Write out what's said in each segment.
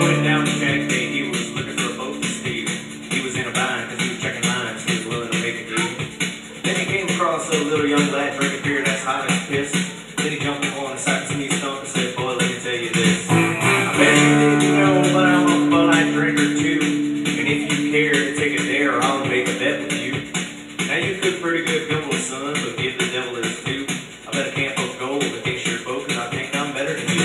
Connecticut. He was looking for a boat to steal. He was in a bind he was checking lines. He was willing to make a deal. Then he came across a little young lad drinking beer that's hot as piss. Then he jumped on the side to me stump and said, Boy, let me tell you this. I bet you didn't know, but I'm a Bud drinker too. And if you care to take a dare, I'll make a bet with you. Now you cook pretty good gumbo, son, but give the devil his due. I bet I can't put gold against your boat, cause I think I'm better than you.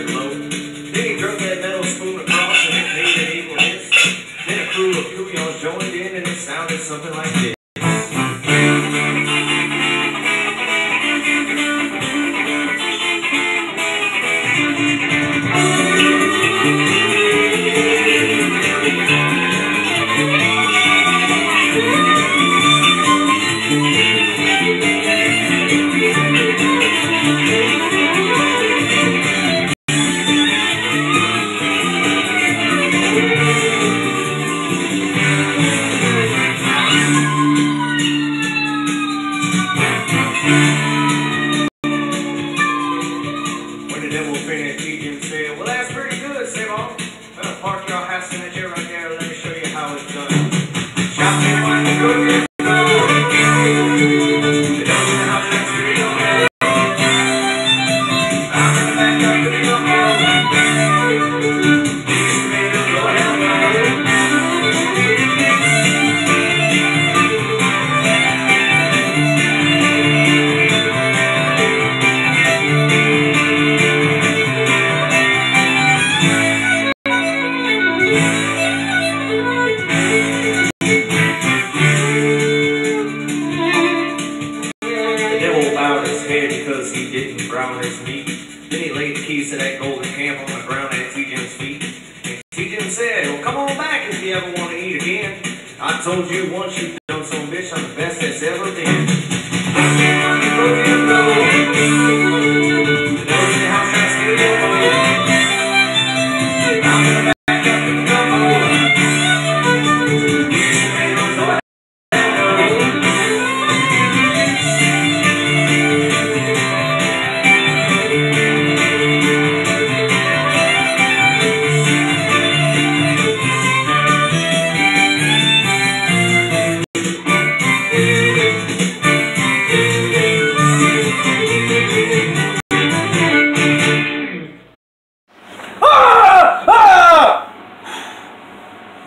It low. Then he drove that metal spoon across and it made an equal hiss. Then a crew of couillons joined in and it sounded something like this. Devil finished, Egan said, Well, that's pretty good, Simon. Well, park your house in the chair right there. Let me show you how it's done. Shop Devil bowed his head because he didn't brown his meat. Then he laid the keys to that golden camp on the ground at T-Jim's feet. And T-Jim said, well, come on back if you ever want to eat again. I told you once you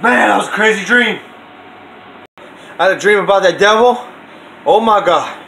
Man, that was a crazy dream. I had a dream about that devil. Oh my god.